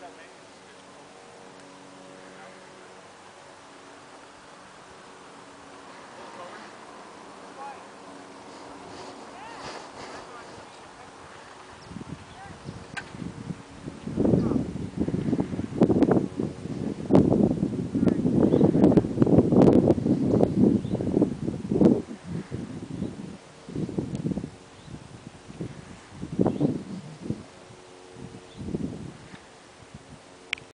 that man.